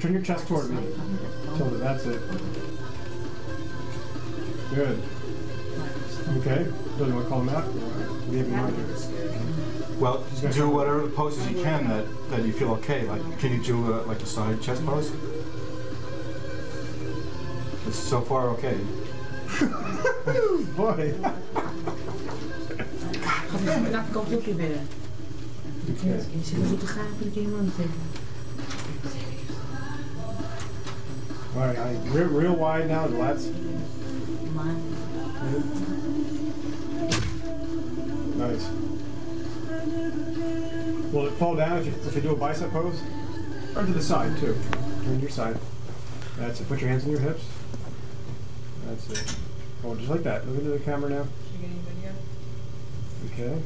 turn your chest toward me. Tilda, that's it. Good. Okay. Do you want to call him out? What do you have in mind? Well, do whatever poses you can that, that you feel okay. Like, can you do a, like a side chest pose? It's so far okay. Boy. Ga maar dat komt ook weer binnen. Okay. Je zit zo te gapen dat iemand zegt. All right, honey. Real, real wide now, lats. Nice. Will it fall down if you, if you do a bicep pose? Or to the side, too. Turn your side. That's it. Put your hands on your hips. That's it. Oh, just like that. Look into the camera now. Okay.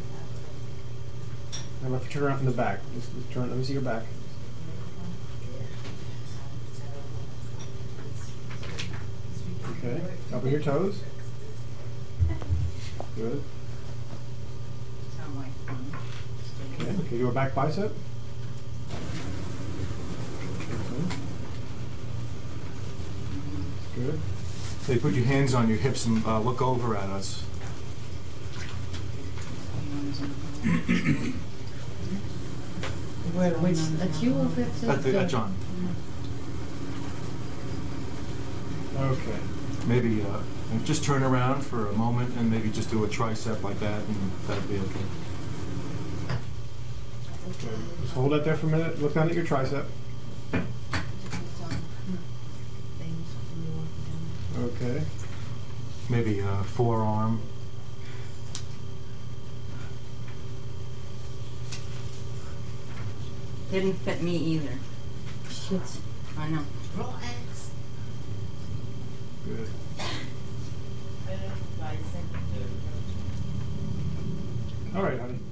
Now if you turn around from the back. Just, just turn. Let me see your back. Up on your toes. Good. sound like fun. Okay. Can you do a back bicep? Good. So you put your hands on your hips and uh, look over at us. Where, which, that's you or that's At, the, at John. Okay. Maybe uh, just turn around for a moment and maybe just do a tricep like that, and that'd be okay. Okay. Just hold that there for a minute. Look down at your tricep. Okay. Maybe a forearm. Didn't fit me either. Shit. I know. Good. All right, honey.